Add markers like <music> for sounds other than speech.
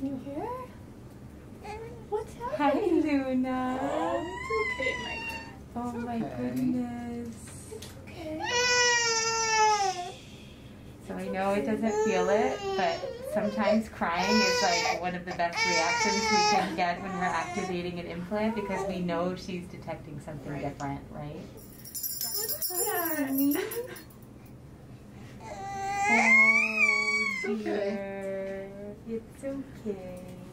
Can you hear? What's Hi. Luna. Oh, it's okay, Mike. Oh my okay. goodness. Okay. So I know it doesn't feel it, but sometimes crying is like one of the best reactions we can get when we're activating an implant because we know she's detecting something Right. different, right? Yeah. <laughs> Oh It's okay. dear. It's okay.